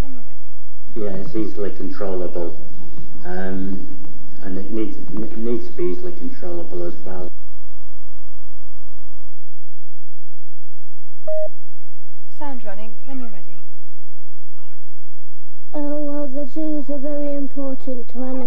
when you're ready. Yeah, it's easily controllable. Um, and it needs, it needs to be easily controllable as well. Sound running when you're ready. Oh, well, the zoos are very important to animals.